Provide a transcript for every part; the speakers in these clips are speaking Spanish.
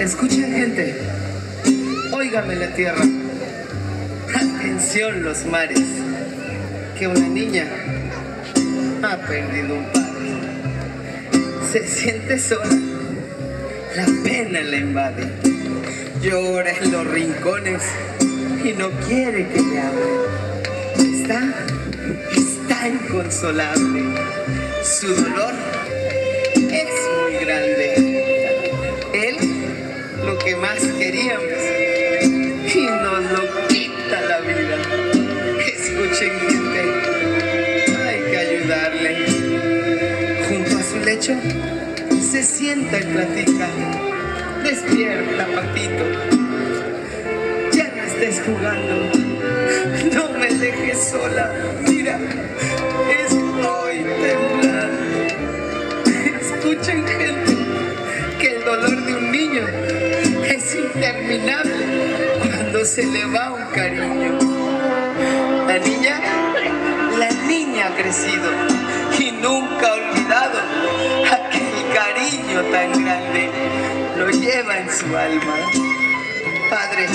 Escuchen gente, óigame la tierra, atención los mares, que una niña ha perdido un padre. Se siente sola, la pena la invade, llora en los rincones y no quiere que le hable. Está, está inconsolable, su dolor es muy grande. Él lo que más Se sienta y platica. Despierta, papito. Ya no estés jugando. No me dejes sola. Mira, estoy temblando. Escuchen gente que el dolor de un niño es interminable cuando se le va un cariño. La niña, la niña ha crecido y nunca ha aquel cariño tan grande. Lo lleva en su alma. Padre,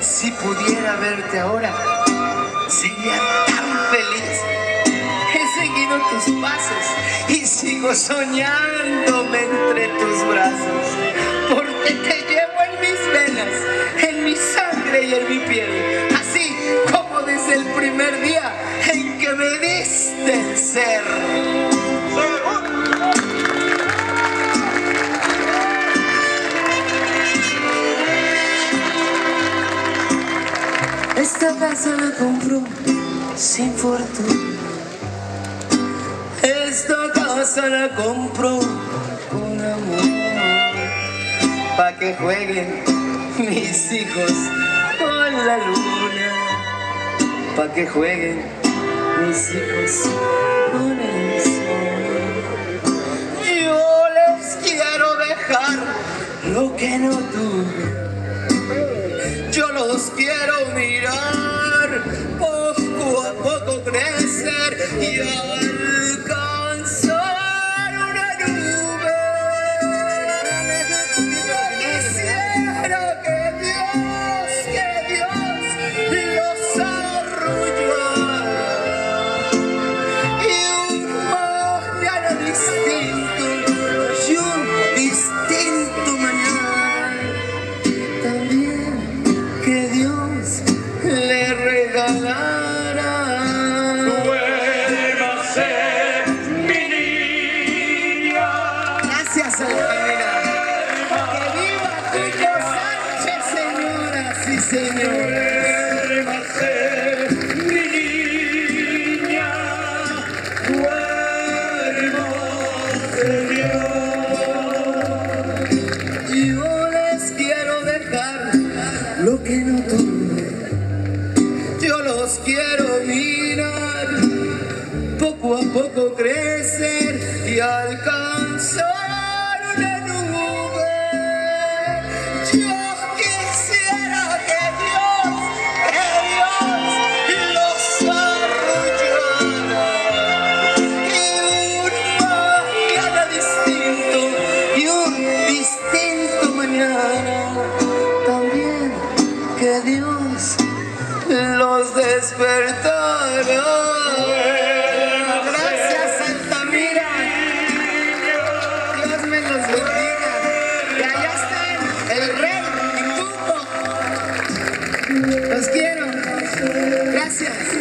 si pudiera verte ahora, sería tan feliz. He seguido tus pasos y sigo soñándome entre tus brazos, porque te llevo en mis venas, en mi sangre y en mi piel, así como desde el primer día en que me diste el ser. Esta casa la compró sin fortuna. Esta casa la compró con amor. Pa' que jueguen mis hijos con la luna. Pa' que jueguen mis hijos con el sol. Yo les quiero dejar lo que no tuve los quiero mirar. Poco a poco crecer y alcanzar lo que no tuve. Yo los quiero mirar, poco a poco crecer y alcanzar Gracias Altamira, Dios me los bendiga. Y allá están el rey y Tuco. Los quiero. Gracias.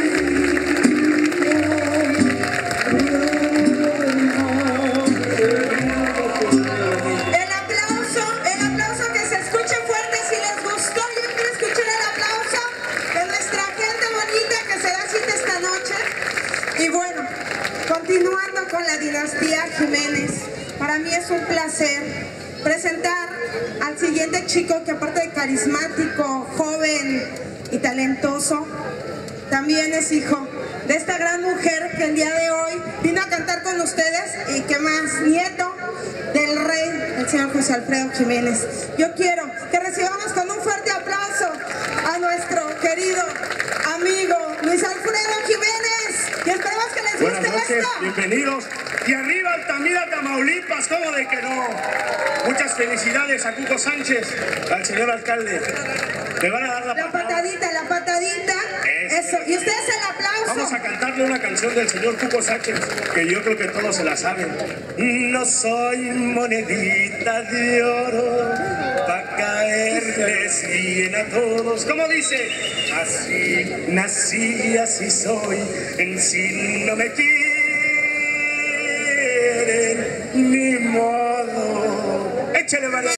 Continuando con la dinastía Jiménez, para mí es un placer presentar al siguiente chico que aparte de carismático, joven y talentoso, también es hijo de esta gran día de hoy vino a cantar con ustedes y qué más, nieto del rey, el señor José Alfredo Jiménez. Yo quiero que recibamos con un fuerte aplauso a nuestro querido bienvenidos. Y arriba Altamira, Tamaulipas, ¿cómo de que no? Muchas felicidades a Cuco Sánchez, al señor alcalde. Me van a dar la La patadita, la patadita. Eso. Y ustedes el aplauso. Vamos a cantarle una canción del señor Cuco Sánchez, que yo creo que todos se la saben. No soy monedita de oro, pa' caerles bien a todos. ¿Cómo dice? Así nací, así soy, en sí no me quieren, ni modo. Échale, María.